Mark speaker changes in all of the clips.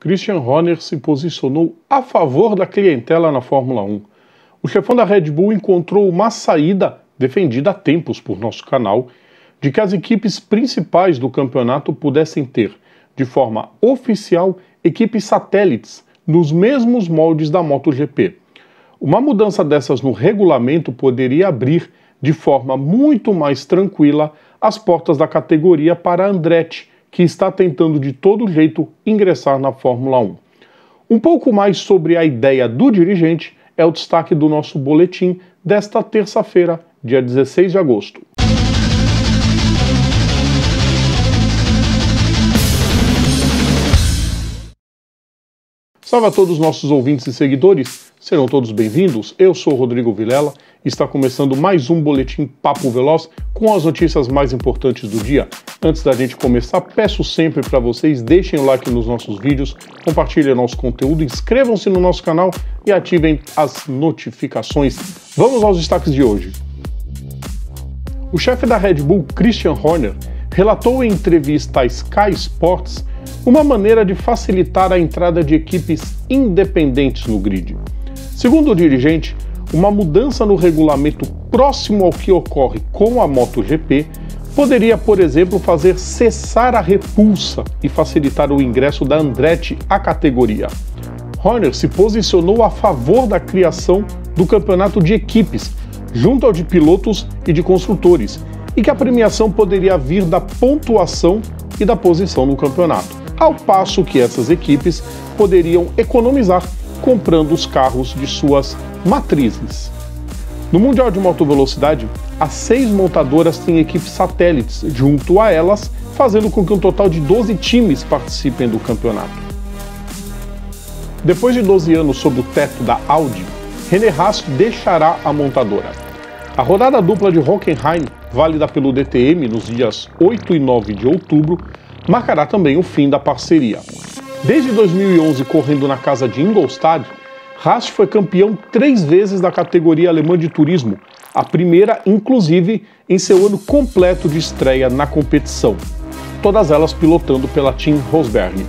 Speaker 1: Christian Horner se posicionou a favor da clientela na Fórmula 1. O chefão da Red Bull encontrou uma saída defendida há tempos por nosso canal de que as equipes principais do campeonato pudessem ter, de forma oficial, equipes satélites nos mesmos moldes da MotoGP. Uma mudança dessas no regulamento poderia abrir de forma muito mais tranquila as portas da categoria para Andretti, que está tentando de todo jeito ingressar na Fórmula 1. Um pouco mais sobre a ideia do dirigente é o destaque do nosso boletim desta terça-feira, dia 16 de agosto. Salve a todos os nossos ouvintes e seguidores, serão todos bem-vindos. Eu sou Rodrigo Vilela e está começando mais um Boletim Papo Veloz com as notícias mais importantes do dia. Antes da gente começar, peço sempre para vocês deixem o like nos nossos vídeos, compartilhem nosso conteúdo, inscrevam-se no nosso canal e ativem as notificações. Vamos aos destaques de hoje. O chefe da Red Bull, Christian Horner, relatou em entrevista à Sky Sports uma maneira de facilitar a entrada de equipes independentes no grid. Segundo o dirigente, uma mudança no regulamento próximo ao que ocorre com a MotoGP poderia, por exemplo, fazer cessar a repulsa e facilitar o ingresso da Andretti à categoria. Horner se posicionou a favor da criação do campeonato de equipes, junto ao de pilotos e de construtores, e que a premiação poderia vir da pontuação e da posição no campeonato ao passo que essas equipes poderiam economizar comprando os carros de suas matrizes. No Mundial de Motovelocidade, as seis montadoras têm equipes satélites junto a elas, fazendo com que um total de 12 times participem do campeonato. Depois de 12 anos sob o teto da Audi, René Rast deixará a montadora. A rodada dupla de Hockenheim, válida pelo DTM nos dias 8 e 9 de outubro, marcará também o fim da parceria. Desde 2011, correndo na casa de Ingolstadt, Rast foi campeão três vezes da categoria alemã de turismo, a primeira, inclusive, em seu ano completo de estreia na competição, todas elas pilotando pela Team Rosberg.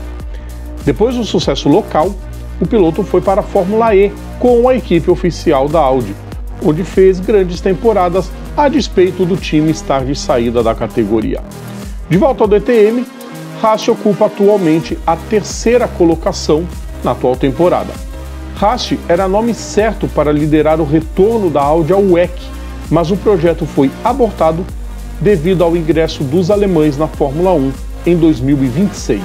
Speaker 1: Depois do sucesso local, o piloto foi para a Fórmula E com a equipe oficial da Audi, onde fez grandes temporadas a despeito do time estar de saída da categoria. De volta ao DTM, Haas ocupa atualmente a terceira colocação na atual temporada. Haas era nome certo para liderar o retorno da Audi ao WEC, mas o projeto foi abortado devido ao ingresso dos alemães na Fórmula 1 em 2026.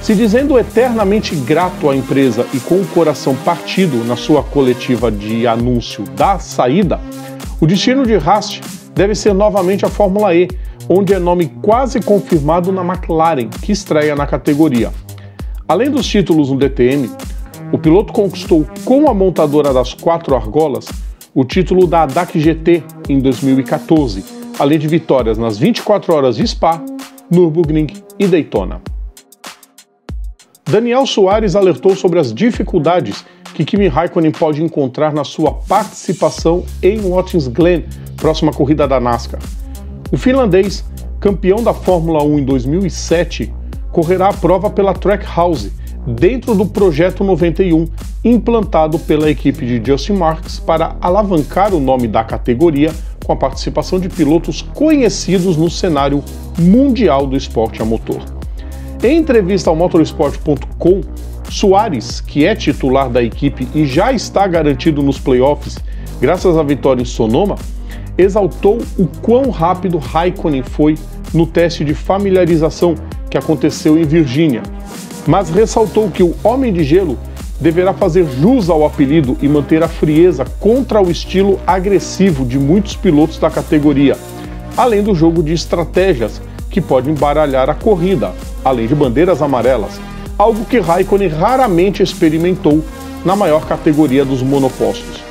Speaker 1: Se dizendo eternamente grato à empresa e com o coração partido na sua coletiva de anúncio da saída, o destino de Haas deve ser novamente a Fórmula E, onde é nome quase confirmado na McLaren, que estreia na categoria. Além dos títulos no DTM, o piloto conquistou com a montadora das quatro argolas o título da ADAC GT em 2014, além de vitórias nas 24 horas de Spa, Nürburgring e Daytona. Daniel Soares alertou sobre as dificuldades que Kimi Raikkonen pode encontrar na sua participação em Watkins Glen, próxima corrida da NASCAR. O finlandês, campeão da Fórmula 1 em 2007, correrá a prova pela Trackhouse, dentro do Projeto 91, implantado pela equipe de Justin Marks para alavancar o nome da categoria com a participação de pilotos conhecidos no cenário mundial do esporte a motor. Em entrevista ao motorsport.com, Soares, que é titular da equipe e já está garantido nos playoffs graças à vitória em Sonoma, exaltou o quão rápido Raikkonen foi no teste de familiarização que aconteceu em Virgínia, mas ressaltou que o Homem de Gelo deverá fazer jus ao apelido e manter a frieza contra o estilo agressivo de muitos pilotos da categoria, além do jogo de estratégias que pode embaralhar a corrida, além de bandeiras amarelas, algo que Raikkonen raramente experimentou na maior categoria dos monopostos.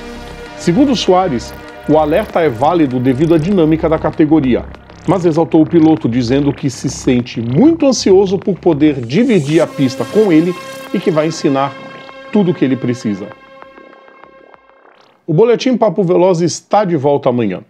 Speaker 1: Segundo Soares, o alerta é válido devido à dinâmica da categoria, mas exaltou o piloto dizendo que se sente muito ansioso por poder dividir a pista com ele e que vai ensinar tudo o que ele precisa. O Boletim Papo Veloz está de volta amanhã.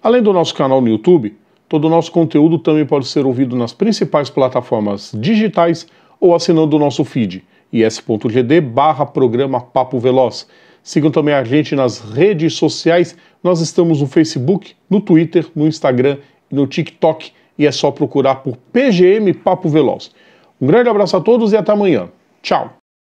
Speaker 1: Além do nosso canal no YouTube, todo o nosso conteúdo também pode ser ouvido nas principais plataformas digitais ou assinando o nosso feed is.gd barra programa Papo Veloz. Sigam também a gente nas redes sociais. Nós estamos no Facebook, no Twitter, no Instagram e no TikTok. E é só procurar por PGM Papo Veloz. Um grande abraço a todos e até amanhã. Tchau!